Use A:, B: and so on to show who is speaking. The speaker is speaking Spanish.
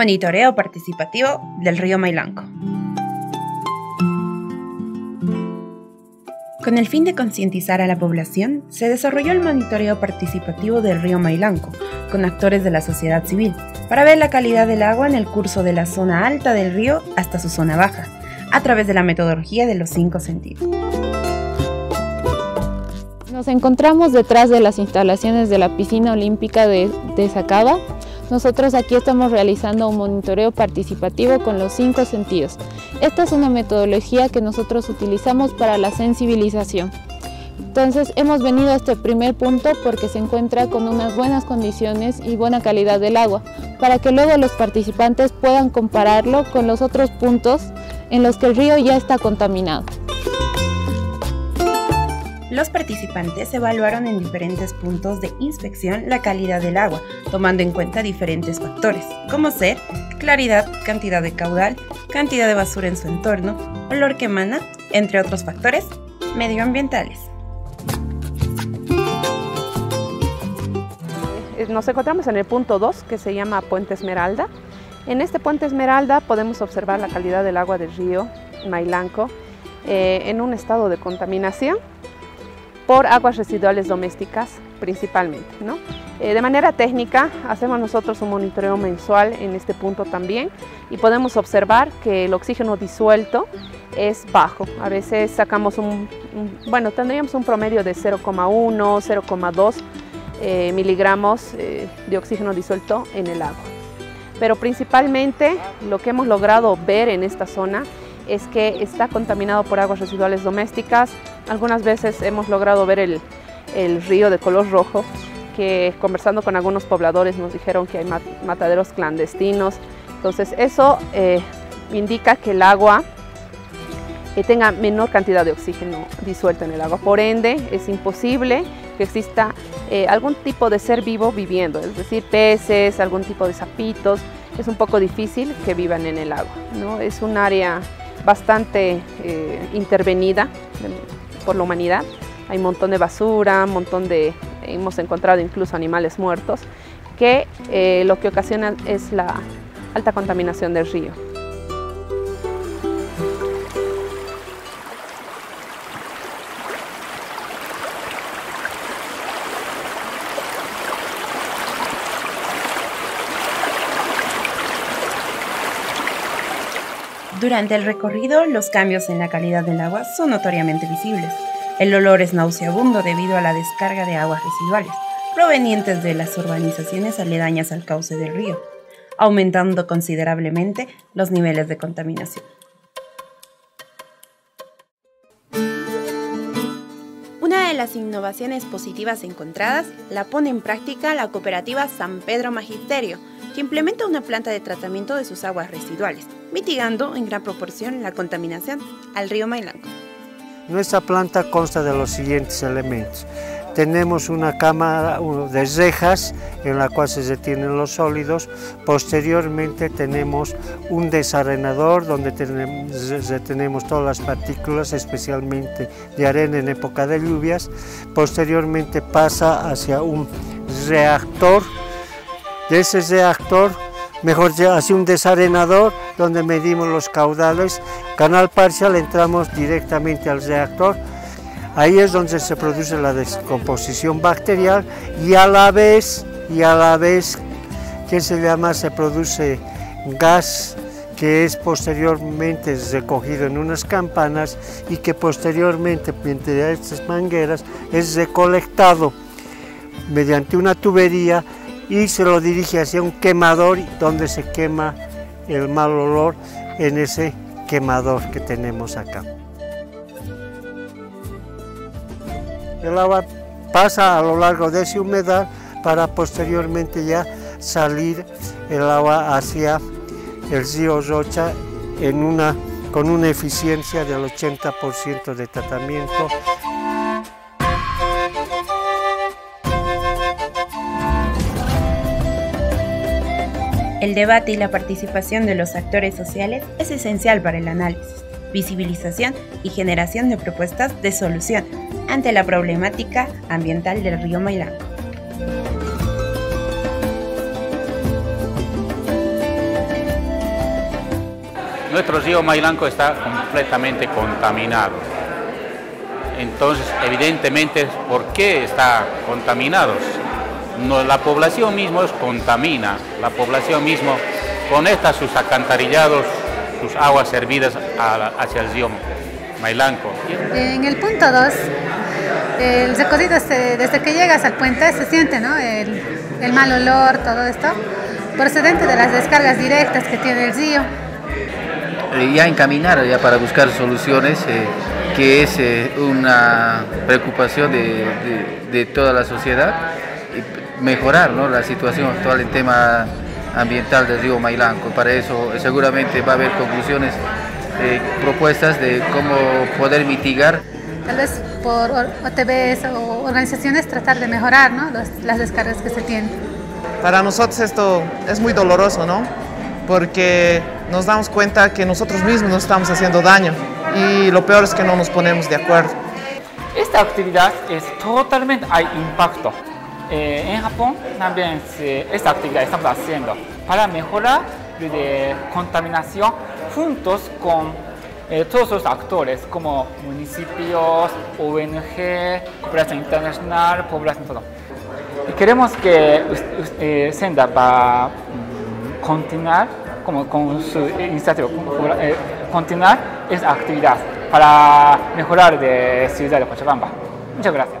A: Monitoreo participativo del río Mailanco. Con el fin de concientizar a la población, se desarrolló el monitoreo participativo del río Mailanco, con actores de la sociedad civil, para ver la calidad del agua en el curso de la zona alta del río hasta su zona baja, a través de la metodología de los cinco sentidos.
B: Nos encontramos detrás de las instalaciones de la piscina olímpica de, de Sacaba, nosotros aquí estamos realizando un monitoreo participativo con los cinco sentidos. Esta es una metodología que nosotros utilizamos para la sensibilización. Entonces hemos venido a este primer punto porque se encuentra con unas buenas condiciones y buena calidad del agua, para que luego los participantes puedan compararlo con los otros puntos en los que el río ya está contaminado.
A: Los participantes evaluaron en diferentes puntos de inspección la calidad del agua, tomando en cuenta diferentes factores, como ser claridad, cantidad de caudal, cantidad de basura en su entorno, olor que emana, entre otros factores medioambientales.
C: Eh, nos encontramos en el punto 2 que se llama Puente Esmeralda. En este Puente Esmeralda podemos observar la calidad del agua del río Mailanco eh, en un estado de contaminación por aguas residuales domésticas principalmente. Eh, de manera técnica hacemos nosotros un monitoreo mensual en este punto también y podemos observar que el oxígeno disuelto es bajo. A veces sacamos un, bueno, tendríamos un promedio de 0,1, 0,2 eh, miligramos eh, de oxígeno disuelto en el agua. Pero principalmente lo que hemos logrado ver en esta zona es que está contaminado por aguas residuales domésticas. Algunas veces hemos logrado ver el, río de color rojo, que conversando con algunos pobladores nos dijeron que hay mataderos clandestinos. Entonces eso eh, indica que el agua eh, tenga menor cantidad de oxígeno disuelto en el agua. Por ende, es imposible que exista eh, algún tipo de ser vivo viviendo, es decir, peces, algún tipo de sapitos. Es un poco difícil que vivan en el agua. ¿no? Es un área bastante eh, intervenida por la humanidad. Hay un montón de basura, un montón de... hemos encontrado incluso animales muertos, que eh, lo que ocasiona es la alta contaminación del río.
A: Durante el recorrido, los cambios en la calidad del agua son notoriamente visibles. El olor es nauseabundo debido a la descarga de aguas residuales, provenientes de las urbanizaciones aledañas al cauce del río, aumentando considerablemente los niveles de contaminación. Una de las innovaciones positivas encontradas la pone en práctica la cooperativa San Pedro Magisterio, que implementa una planta de tratamiento de sus aguas residuales, mitigando en gran proporción la contaminación al río Mailanco.
D: Nuestra planta consta de los siguientes elementos. Tenemos una cámara de rejas en la cual se detienen los sólidos. Posteriormente tenemos un desarenador donde tenemos todas las partículas, especialmente de arena en época de lluvias. Posteriormente pasa hacia un reactor de ese reactor, mejor hacia un desarenador donde medimos los caudales. Canal parcial entramos directamente al reactor. Ahí es donde se produce la descomposición bacterial y a la vez, y a la vez, que se llama? Se produce gas que es posteriormente recogido en unas campanas y que posteriormente, mediante estas mangueras, es recolectado mediante una tubería y se lo dirige hacia un quemador donde se quema el mal olor en ese quemador que tenemos acá. El agua pasa a lo largo de esa humedad para posteriormente ya salir el agua hacia el río Rocha en una, con una eficiencia del 80% de tratamiento.
A: El debate y la participación de los actores sociales es esencial para el análisis, visibilización y generación de propuestas de solución ante la problemática ambiental del río Mailanco.
E: nuestro río Mailanco está completamente contaminado. Entonces, evidentemente, ¿por qué está contaminado? No, la población misma contamina, la población misma conecta sus alcantarillados, sus aguas servidas hacia el río Mailanco.
F: En el punto 2, el recorrido desde que llegas al puente se siente ¿no? el, el mal olor, todo esto, procedente de las descargas directas que tiene el río.
G: Eh, ya encaminar ya para buscar soluciones, eh, que es eh, una preocupación de, de, toda la sociedad, mejorar ¿no? la situación actual en tema ambiental del río Mailanco. Para eso seguramente va a haber conclusiones, propuestas de cómo poder mitigar.
F: Tal vez por OTBs o organizaciones tratar de mejorar ¿no? las descargas que se tienen.
H: Para nosotros esto es muy doloroso, ¿no? porque nos damos cuenta que nosotros mismos nos estamos haciendo daño y lo peor es que no nos ponemos de acuerdo.
I: Esta actividad es totalmente hay impacto. Eh, en Japón también esta actividad estamos haciendo para mejorar la contaminación juntos con eh, todos los actores como municipios, ONG, cooperación internacional, población, todo. Queremos que eh, Senda va a continuar como con su iniciativa, eh, continuar esa actividad para mejorar de ciudad de Cochabamba. Muchas gracias.